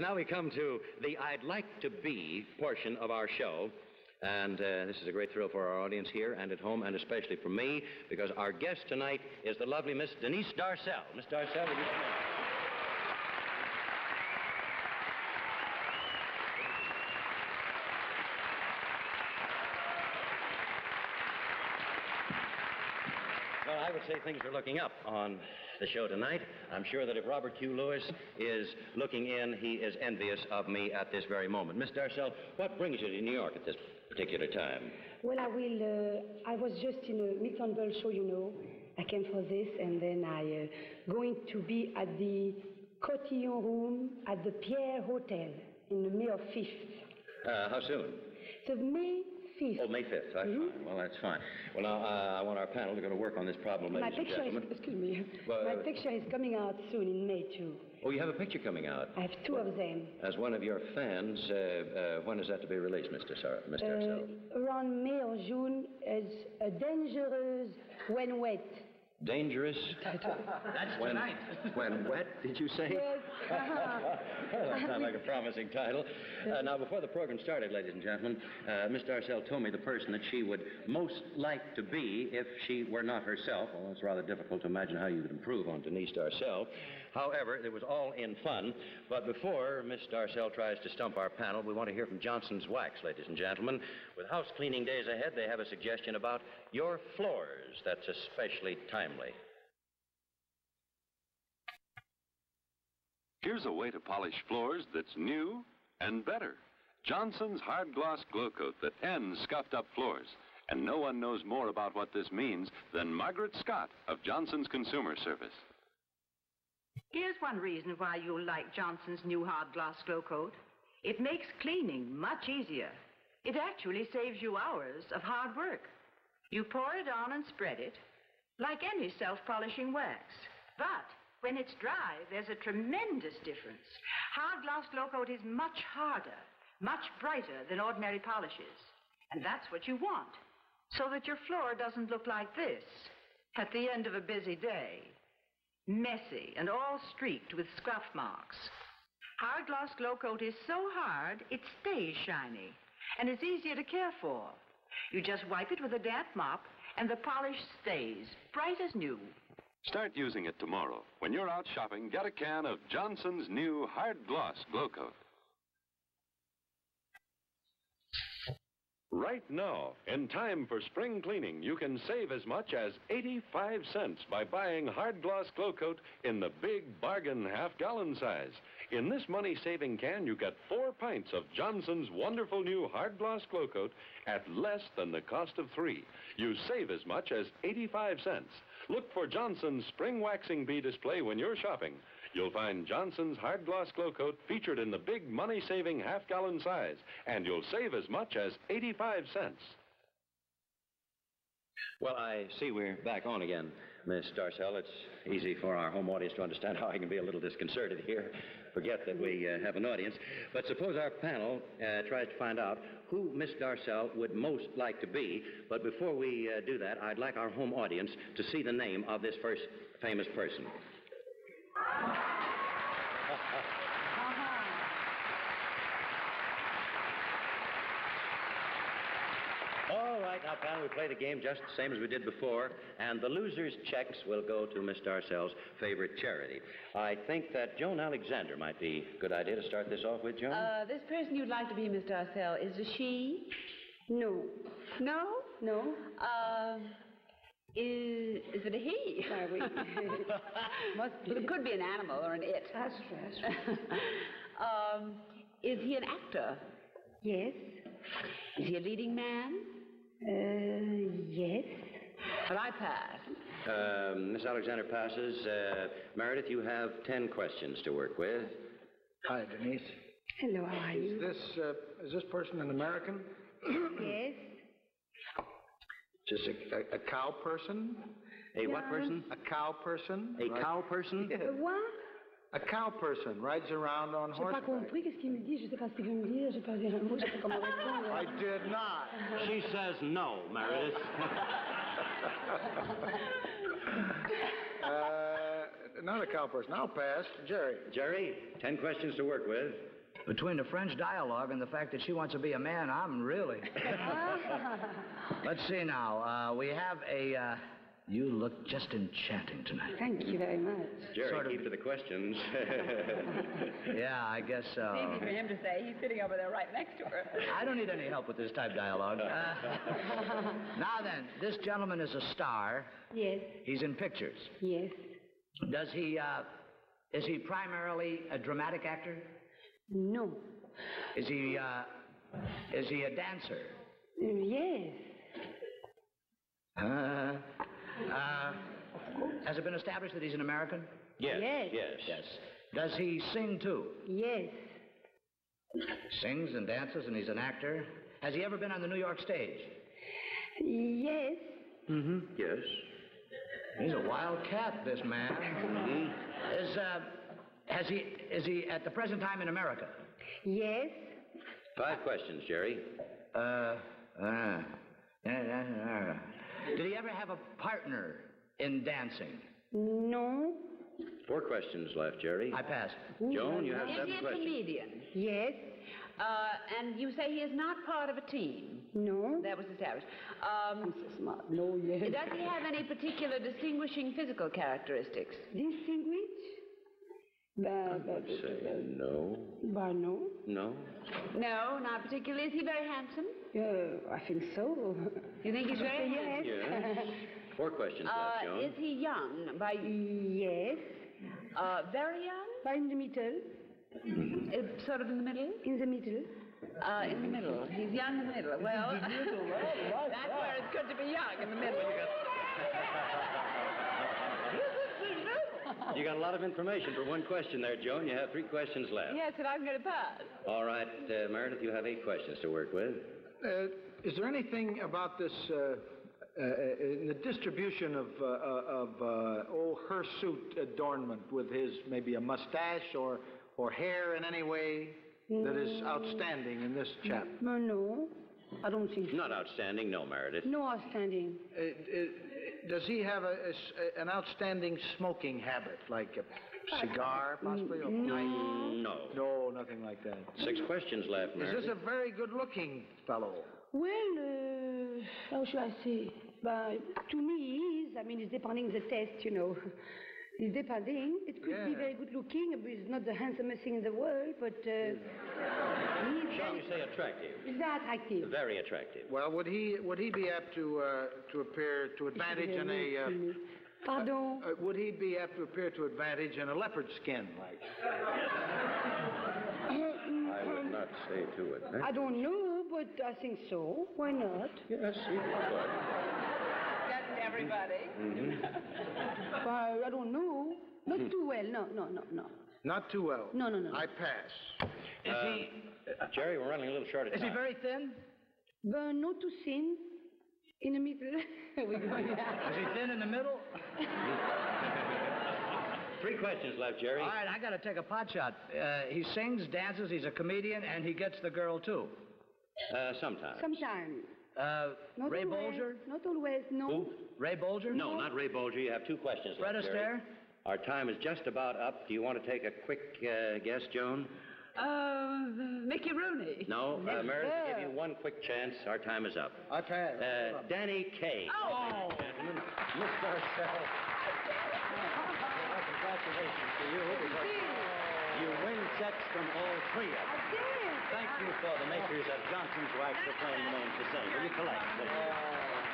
Now we come to the I'd Like to Be portion of our show. And uh, this is a great thrill for our audience here and at home, and especially for me, because our guest tonight is the lovely Miss Denise Darcel. Miss Darcel, will you come in? Well, I would say things are looking up on the show tonight. I'm sure that if Robert Q. Lewis is looking in, he is envious of me at this very moment. Miss Darcel, what brings you to New York at this particular time? Well, I will. Uh, I was just in a Bell show, you know. I came for this, and then I uh, going to be at the Cotillion room at the Pierre Hotel in the May of 5th. Uh, how soon? So May 5th. Oh, May 5th. That's Mhm. fine. Well, that's fine. Well, now, uh, I want our panel to go to work on this problem, My ladies and picture is, excuse me, Well, my uh, picture is coming out soon in May too. Oh, you have a picture coming out. I have two of them. As one of your fans, uh, uh, when is that to be released, Mr. Sar- Darcel? Uh, around May or June is a dangerous when wet. Dangerous? That's When, tonight. when wet, did you say? Yes. that sounds like a promising title. Uh, now, before the program started, ladies and gentlemen, uh, Miss Darcel told me the person that she would most like to be if she were not herself. Well, it's rather difficult to imagine how you could improve on Denise Darcel. However, it was all in fun. But before Miss Darcel tries to stump our panel, we want to hear from Johnson's Wax, ladies and gentlemen. With house cleaning days ahead, they have a suggestion about your floors that's especially timely. Here's a way to polish floors that's new and better. Johnson's Hard Gloss Glo-Coat that ends scuffed up floors. And no one knows more about what this means than Margaret Scott of Johnson's Consumer Service. Here's one reason why you'll like Johnson's new hard glass glow coat. It makes cleaning much easier. It actually saves you hours of hard work. You pour it on and spread it like any self-polishing wax. But when it's dry, there's a tremendous difference. Hard gloss Glo-Coat is much harder, much brighter than ordinary polishes. And that's what you want, so that your floor doesn't look like this at the end of a busy day messy and all streaked with scuff marks. Hard gloss Glo-Coat is so hard it stays shiny and it's easier to care for. You just wipe it with a damp mop and the polish stays bright as new. Start using it tomorrow. When you're out shopping, get a can of Johnson's new Hard Gloss Glo-Coat. Right now, in time for spring cleaning, you can save as much as 85 cents by buying Hard Gloss Glo-Coat in the big bargain half gallon size. In this money saving can, you get four pints of Johnson's wonderful new Hard Gloss Glo-Coat at less than the cost of three. You save as much as 85 cents. Look for Johnson's spring waxing bee display when you're shopping. You'll find Johnson's Hard Gloss Glo-Coat featured in the big money saving half gallon size, and you'll save as much as 85 cents. Well, I see we're back on again, Miss Darcel. It's easy for our home audience to understand how I can be a little disconcerted here. Forget that we uh, have an audience. But suppose our panel uh, tries to find out who Miss Darcel would most like to be. But before we uh, do that, I'd like our home audience to see the name of this first famous person. All right, now, panel, we play the game just the same as we did before, and the loser's checks will go to Miss Darcel's favorite charity. I think that Joan Alexander might be a good idea to start this off with, Joan. Uh, this person you'd like to be, Miss Darcel, is a she? No. No? No? Uh, is, is it a he? Sorry. Must be. It could be an animal or an it. That's that's um, is he an actor? Yes. Is he a leading man? Uh, yes. But I pass. Um, Miss Alexander passes. Uh, Meredith, you have ten questions to work with. Hi, Denise. Hello, how are you? Is this uh, is this person an American? Yes. Just a, a, a cow person? A what Yeah. person? A cow person? A right? cow person? Yeah. What? A cow person rides around on J'ai pas compris qu'est-ce qu'il me dit. Je sais pas ce qu'il veut me dire. J'ai pas dit un mot. Je sais pas comment répondre. I did not. She says no, Meredith. Uh, not a cow person. I'll pass. Jerry. Jerry, ten questions to work with. Between the French dialogue and the fact that she wants to be a man, I'm really. Let's see now. Uh, we have a. Uh, you look just enchanting tonight. Thank you very much. Jerry, Sort of- keep to the questions. Yeah, I guess so. Easy for him to say. He's sitting over there right next to her. I don't need any help with this type dialogue. Uh, now then, this gentleman is a star. Yes, He's in pictures. yes. Does he, uh, is he primarily a dramatic actor? No. Is he, uh, is he a dancer? Yes. Uh, uh, has it been established that he's an American? yes, Yes. yes. Yes. Does he sing too? Yes. Sings and dances and he's an actor. Has he ever been on the New York stage? Yes. Mm-hmm. Yes. He's a wild cat, this man. Is, uh, has he, is he at the present time in America? Yes. Five questions, Jerry. Uh, uh, uh, uh, uh. Did he ever have a partner in dancing? No. Four questions left, Jerry. I pass. Joan, you have Is seven he a questions. comedian? Yes. Uh, and you say he is not part of a team. No. That was established. Um, I'm so smart. No, yes. does he have any particular distinguishing physical characteristics? Distinguish? Bah, bah, I'd say no. bah, no. No. No, not particularly. Is he very handsome? Uh, I think so. You think he's very handsome? yes. Yes. Four questions Uh, left, Joan. is he young? By yes. uh, very young? By in the middle. Uh, sort of in the middle? In the middle. Uh, in the middle. He's young in the middle. Well, that's where it's good to be young in the middle. You got a lot of information for one question there, Joan. You have three questions left. Yes, and I'm going to pass. All right, uh, Meredith, you have eight questions to work with. Uh, is there anything about this, uh, uh, in the distribution of, uh, uh, of uh, old hirsute adornment with his maybe a mustache or, or hair in any way that is outstanding in this chap? No, no. I don't think so. Not outstanding, no, Meredith. No outstanding. Uh, uh, does he have a, a s- a- an outstanding smoking habit, like a cigar, possibly? or pipe? Mm, No. No, nothing like that. Six questions left, Meredith. Is this a very good-looking fellow? Well, uh, how should I say? But to me, he is. I mean, it's depending the test, you know. It's depending. It could be very good looking. but He's not the handsomest thing in the world, but uh, he's Shall we say attractive? he's very attractive. Very attractive. Well, would he would he be apt to uh, to appear to advantage in a uh, Pardon? uh, would he be apt to appear to advantage in a leopard skin like? I would not say to it. I don't know, but I think so. Why not? Yes, he would. Doesn't everybody? Well, I don't know. Not too well. No, no, no, no. Not too well. No, no, no. I pass. Is he, Jerry, we're running a little short of is time. he very thin? But not too thin. In the middle. we go. Is he thin in the middle? Three questions left, Jerry. All right, I got to take a pot shot. Uh, he sings, dances, he's a comedian, and he gets the girl too. Uh, sometimes. Sometimes. Uh, Not Ray always. Bolger? Not always. No. Who? Ray Bolger? No, not Ray Bolger. You have two questions Fred left, Jerry. Astaire? Our time is just about up. Do you want to take a quick uh, guess, Joan? Uh, Mickey Rooney. No? Uh, Meredith, give you one quick chance. Our time is up. I pass. Uh, Danny Kaye. Oh. Gentlemen, Miss Darcel. Congratulations to you because you win sets from all three of them. I did. Thank you for the makers of Johnson's Wax for playing the names the. Will you collect, please? Oh.